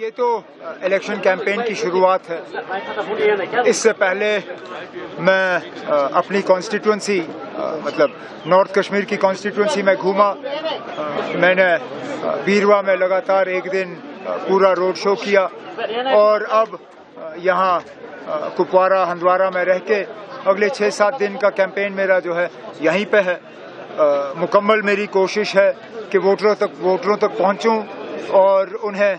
ये तो election campaign की शुरुआत है। इससे पहले मैं अपनी कॉन्स्टिट्यूंसी मतलब नॉर्थ कश्मीर की कॉन्स्टिट्यूंसी में घूमा। मैंने बीरवा में लगातार एक दिन पूरा रोड शो किया। और अब यहाँ कुपवारा, हंदवारा में रह के अगले छः सात दिन का कैंपेन मेरा जो है, यहीं पे है। मुकम्मल मेरी कोशिश है कि वोटरों तक वोटरों तक पहुँचूँ और उन्हें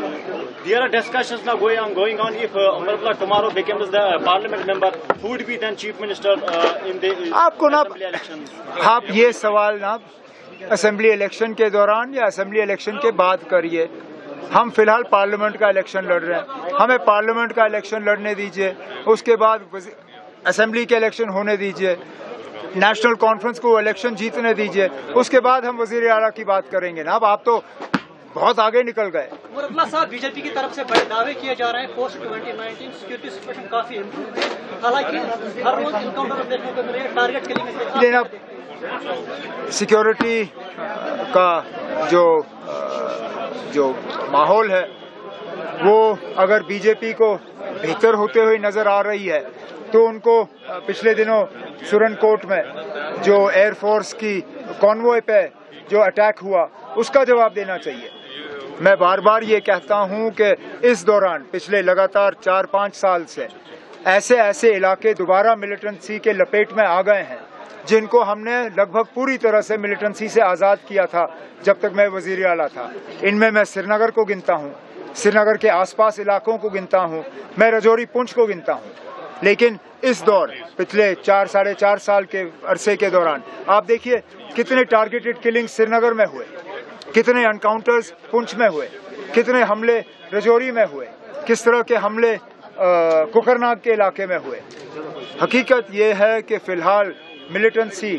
there are discussions now going on, going on if uh, Umar tomorrow becomes the parliament member, who would be then chief minister uh, in the आपको ना-? आप ये सवाल ना असेंबली इलेक्शन के दौरान या असेंबली इलेक्शन के बाद करिए। हम फ़िलहाल पार्लियामेंट का इलेक्शन लड़ रहे हैं। हमें पार्लियामेंट का इलेक्शन लड़ने दीजिए। उसके बाद असेंबली के इलेक्शन होने दीजिए। नेशनल कॉन्फ्रेंस को इलेक्शन जीतने दीजिए। उसके बाद हम वज़ीर अला की बात करेंगे ना। अब आप तो बहुत आगे निकल गए। साहब बीजेपी की तरफ़ से बड़े दावे किए जा रहे हैं। पोस्ट 2019 सिक्योरिटी सिचुएशन काफ़ी इम्प्रूव है। हालाँकि हर रोज इनकाउंटर देखने को मिल टारगेट लेकिन अब सिक्योरिटी का जो जो माहौल है वो अगर बीजेपी को बेहतर होते हुए नज़र आ रही है तो उनको पिछले दिनों सुरन सुरनकोट में जो एयरफोर्स की कॉन्वॉय पे जो अटैक हुआ उसका जवाब देना चाहिए। मैं बार बार ये कहता हूँ कि इस दौरान पिछले लगातार चार पाँच साल से ऐसे ऐसे इलाके दोबारा मिलिटेंसी के लपेट में आ गए हैं, जिनको हमने लगभग पूरी तरह से मिलिटेंसी से आज़ाद किया था जब तक मैं वज़ीर आला था। इनमें मैं श्रीनगर को गिनता हूँ श्रीनगर के आसपास इलाकों को गिनता हूँ, मैं रजौरी पुंछ को गिनता हूँ। लेकिन इस दौर, पिछले चार, साढ़े चार साल के अरसे के दौरान, आप देखिए कितने टारगेटेड किलिंग श्रीनगर में हुए। कितने एनकाउंटर्स पुंछ में हुए? कितने हमले रजौरी में हुए? किस तरह के हमले कुकरनाग के इलाके में हुए? हकीकत ये है कि फ़िलहाल मिलिटेंसी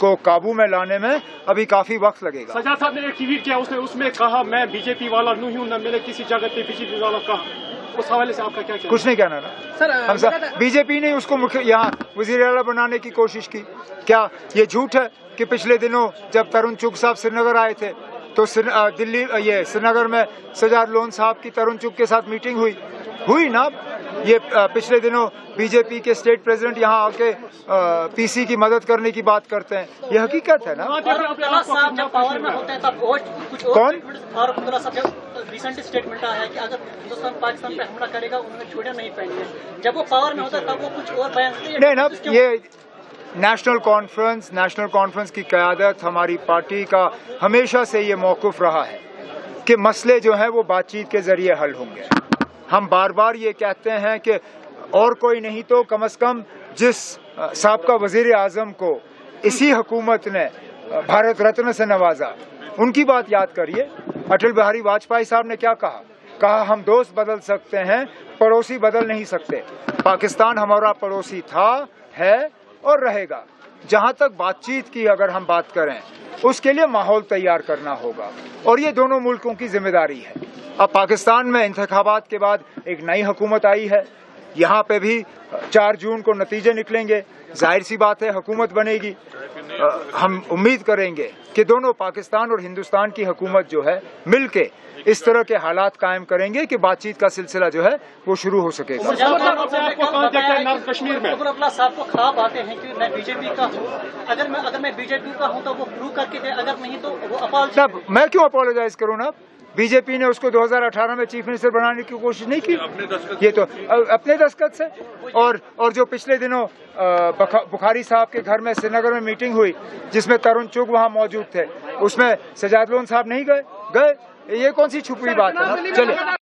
को काबू में लाने में अभी काफ़ी वक्त लगेगा। सजा साहब ने एक ट्वीट किया उसने उसमें कहा मैं बीजेपी वाला नहीं हूँ न मैंने किसी जगह पे बीजेपी वाला कहा उस हवाले से आपका क्या कुछ नहीं कहना ना। सर हम सब बीजेपी ने उसको मुख्य यहाँ वज़ीर अला बनाने की कोशिश की। क्या ये झूठ है कि पिछले दिनों जब तरुण चुग साहब श्रीनगर आए थे तो दिल्ली ये श्रीनगर में सजाद लोन साहब की तरुण चुग के साथ मीटिंग हुई। हुई ना? ये पिछले दिनों बीजेपी के स्टेट प्रेसिडेंट यहाँ आके पीसी की मदद करने की बात करते हैं। ये हकीकत है ना? और और कौन? जब रिसेंट स्टेटमेंट आया है कि अगर हिंदुस्तान पाकिस्तान पे हमला करेगा उन्होंने चूड़ियाँ नहीं पहनी है। जब वो पावर में होता है तब वो कुछ और बयान नहीं ना ये नेशनल कॉन्फ्रेंस नेशनल कॉन्फ्रेंस की क्यादत हमारी पार्टी का हमेशा से ये मौकूफ रहा है कि मसले जो हैं वो बातचीत के ज़रिए हल होंगे। हम बार बार ये कहते हैं कि और कोई नहीं तो कम अज कम जिस सबका वज़ीर आज़म को इसी हुकूमत ने भारत रत्न से नवाजा, उनकी बात याद करिए। अटल बिहारी वाजपेयी साहब ने क्या कहा? कहा, हम दोस्त बदल सकते हैं, पड़ोसी बदल नहीं सकते। पाकिस्तान हमारा पड़ोसी था, है और रहेगा। जहाँ तक बातचीत की अगर हम बात करें, उसके लिए माहौल तैयार करना होगा। और ये दोनों मुल्कों की ज़िम्मेदारी है। अब पाकिस्तान में इंतखाबात के बाद एक नई हुकूमत आई है। यहाँ पे भी चार जून को नतीजे निकलेंगे। ज़ाहिर सी बात है, हुकूमत बनेगी। हम उम्मीद करेंगे कि दोनों पाकिस्तान और हिंदुस्तान की हुकूमत जो है मिलके इस तरह के हालात कायम करेंगे कि बातचीत का सिलसिला जो है वो शुरू हो सकेगा। कि कि को ख्वाब आते हैं कि मैं बीजेपी का हूँ। अगर मैं अगर मैं बीजेपी का हूँ तो वो प्रूव करके अगर नहीं तो वो अपाल तब मैं क्यों अपोलोजाइज करूँ ना? बीजेपी ने उसको 2018 में चीफ मिनिस्टर बनाने की कोशिश नहीं की। ये तो अपने दस्खत से। और और जो पिछले दिनों बुखारी साहब के घर में श्रीनगर में मीटिंग हुई जिसमें तरुण चुग वहाँ मौजूद थे उसमें सजाद लोन साहब नहीं गए? गए? ये कौन सी छुपी बात है? ना चले